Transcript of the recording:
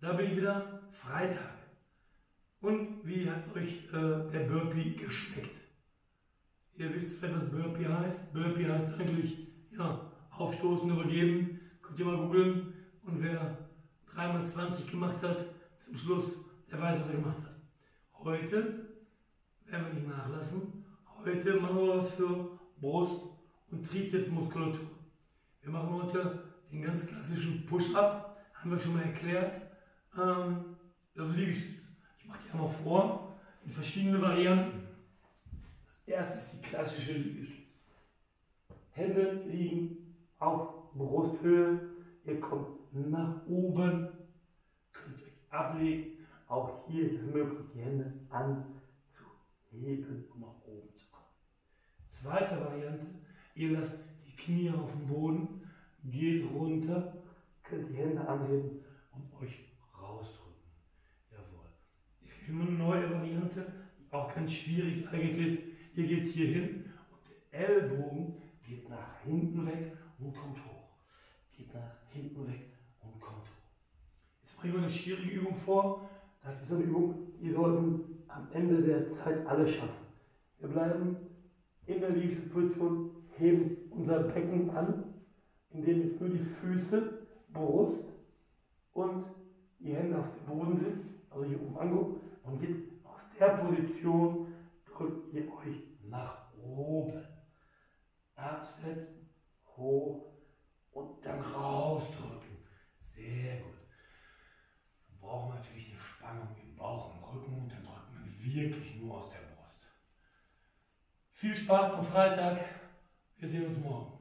Da bin ich wieder Freitag. Und wie hat euch äh, der Burpee geschmeckt? Ihr wisst vielleicht, was Burpee heißt. Burpee heißt eigentlich, ja, aufstoßen, übergeben. Könnt ihr mal googeln. Und wer dreimal 20 gemacht hat, zum Schluss, der weiß, was er gemacht hat. Heute werden wir nicht nachlassen. Heute machen wir was für Brust- und Trizepsmuskulatur. Wir machen heute den ganz klassischen Push-Up, haben wir schon mal erklärt. Ähm, also Liegestütz. Ich mache die einmal vor, in verschiedene Varianten. Das erste ist die klassische Liegestütz. Hände liegen auf Brusthöhe. Ihr kommt nach oben, könnt euch ablegen. Auch hier ist es möglich, die Hände anzuheben, um nach oben zu kommen. Zweite Variante, ihr lasst die Knie auf dem Boden, geht runter, könnt die Hände anheben und euch rausdrücken. Jawohl. Es gibt immer eine Variante, auch ganz schwierig eigentlich. Ihr geht hier hin und der Ellbogen geht nach hinten weg und kommt hoch. Geht nach hinten weg und kommt hoch. Jetzt ich mal eine schwierige Übung vor. Das ist eine Übung, die sollten am Ende der Zeit alle schaffen. Wir bleiben in der Liegestützposition, heben unser Becken an, indem jetzt nur die Füße, Brust und die Hände auf dem Boden sind, also hier oben angucken. Und aus der Position drückt ihr euch nach oben. Absetzen, hoch und dann rausdrücken. Sehr gut. Dann brauchen wir natürlich eine Spannung im Bauch und Rücken und dann drückt man wirklich nur aus der Brust. Viel Spaß am Freitag. Wir sehen uns morgen.